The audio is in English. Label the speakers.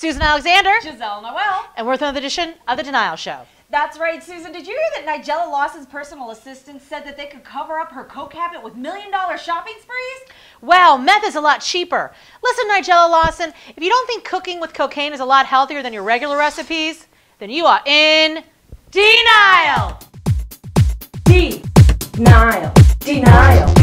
Speaker 1: Susan Alexander.
Speaker 2: Gisele Noel.
Speaker 1: And we're with another edition of The Denial Show.
Speaker 2: That's right, Susan. Did you hear that Nigella Lawson's personal assistant said that they could cover up her coke habit with million dollar shopping sprees?
Speaker 1: Well, meth is a lot cheaper. Listen, Nigella Lawson, if you don't think cooking with cocaine is a lot healthier than your regular recipes, then you are in denial.
Speaker 3: Denial. Denial.